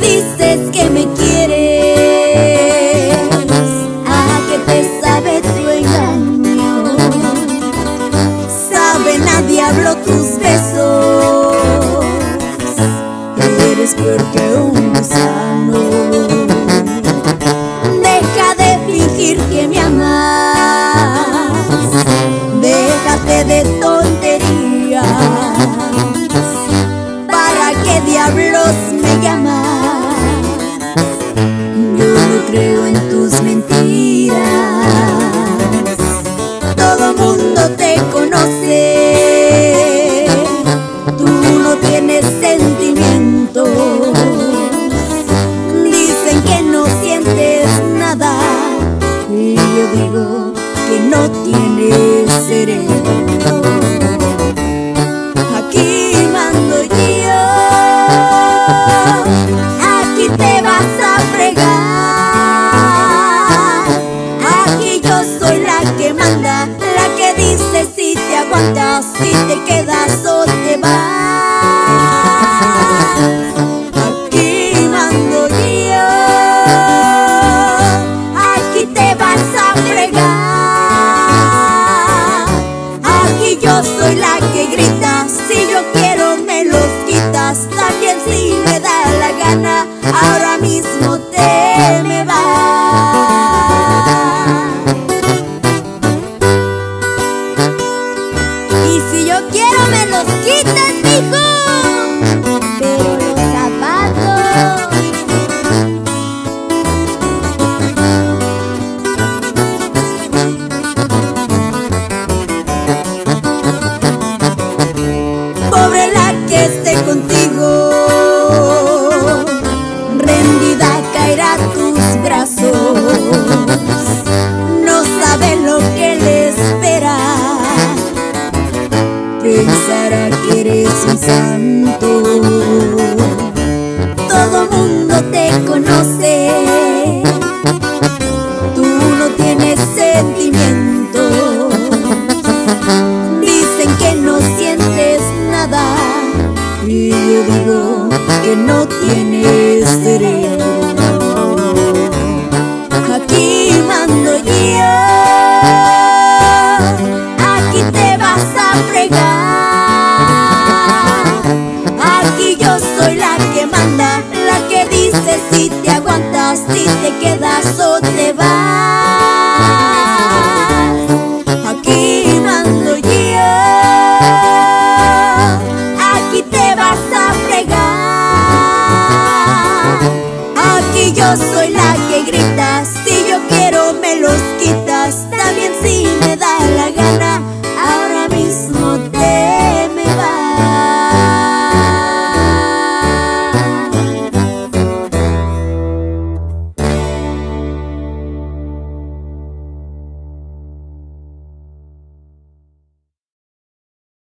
dices que me quieres, a que te sabe tu engaño, saben a diablo tus besos, eres porque un gusano. Deja de fingir que me amas, déjate de tonterías, para qué diablos me llamas. En tus mentiras. Todo mundo te conoce. Tú no tienes sentimientos. Dicen que no sientes nada. Y yo digo que no tienes cerebro. O Y si yo quiero me los quitas, mijo, que no tienes cerebro. Aquí mando yo, aquí te vas a fregar. Aquí yo soy la que manda, la que dice si te aguantas, si te quedas o te vas.